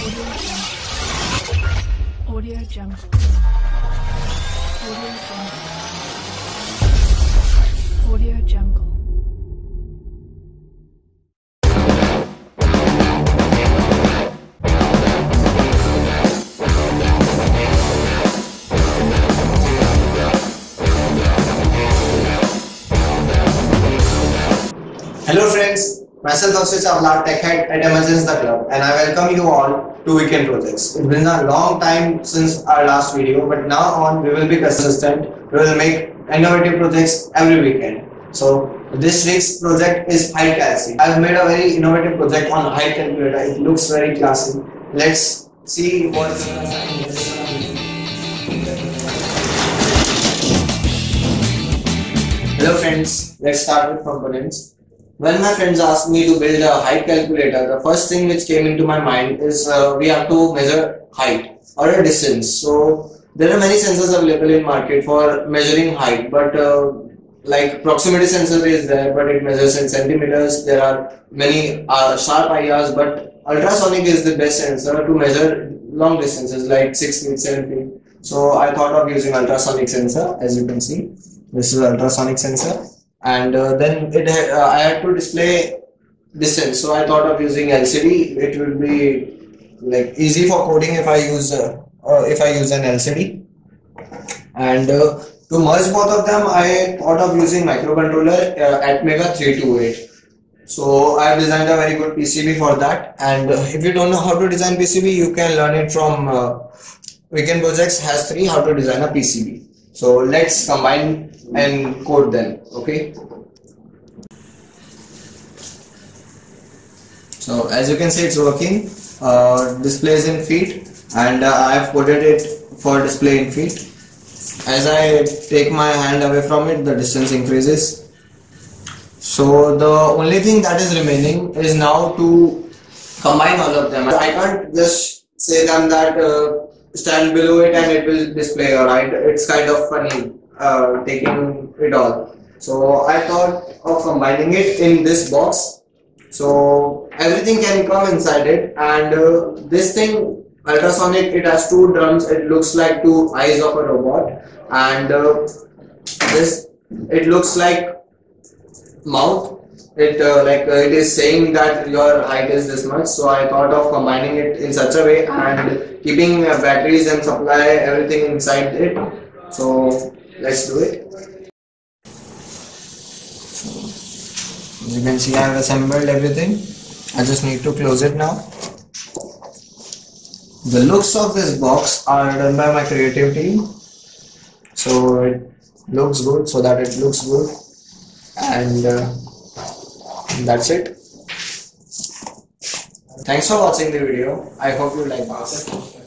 Audio Jungle. Audio Jungle. Audio Jungle. Hello friends, myself Akshay Chawla, Tech Head at Emergence The Club and I welcome you all to Weekend Projects. It's been a long time since our last video but now on we will be consistent. We will make innovative projects every weekend. So this week's project is height calculator. I've made a very innovative project on height calculator. It looks very classy. Let's see what Hello friends, let's start with components. When my friends asked me to build a height calculator, the first thing which came into my mind is uh, we have to measure height or a distance. So there are many sensors available in market for measuring height, but uh, like proximity sensor is there, but it measures in centimeters. There are many uh, sharp IRs, but ultrasonic is the best sensor to measure long distances like six feet, seven feet. So I thought of using ultrasonic sensor, as you can see. This is ultrasonic sensor, and uh, then it uh, I had to display distance. So I thought of using LCD. It will be like easy for coding if I use uh, uh, if I use an LCD. And to merge both of them, I thought of using microcontroller uh, Atmega 328. So I have designed a very good PCB for that. And uh, if you don't know how to design PCB, you can learn it from uh, Weekend Projects has three how to design a PCB. So let's combine and code them. Okay. So as you can see, it's working. Uh, displays in feet, and uh, I have coded it for display in feet. As I take my hand away from it, the distance increases. So the only thing that is remaining is now to combine all of them. I can't just say them that uh, stand below it and it will display. Alright, it's kind of funny uh, taking it all. So I thought of combining it in this box. So everything can come inside it. And uh, this thing ultrasonic it has two drums. It looks like two eyes of a robot. And uh, this it looks like mouth. It uh, like uh, it is saying that your height is this much. So i thought of combining it in such a way and keeping uh, batteries and supply everything inside it. So let's do it As you can see I have assembled everything. I just need to close it now. The looks of this box are done by my creative team. So it looks good so that it looks good and uh, that's it. Thanks for watching the video. I hope you like it.